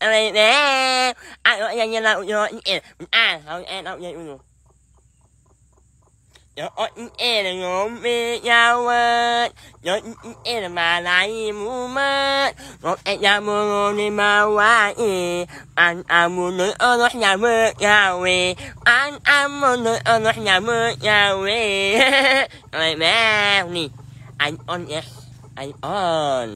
Mày nè Ai nói nhanh nhanh nào nhớ À không em đâu nhanh luôn Nhớ em là ngộm mê nhau ơi Nhớ em là mà lại mù mất Ngọt em nhà mù ngô đi mà quá ý Anh à mù nữ ở nó nhà mơ nhau về Anh à mù nữ ở nó nhà mơ nhau về Rồi mẹ nè Anh on yes Anh on